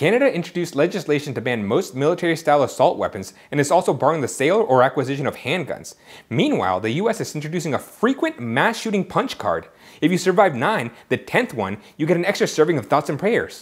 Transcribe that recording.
Canada introduced legislation to ban most military-style assault weapons and is also barring the sale or acquisition of handguns. Meanwhile, the US is introducing a frequent mass shooting punch card. If you survive 9, the 10th one, you get an extra serving of thoughts and prayers.